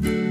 Bye.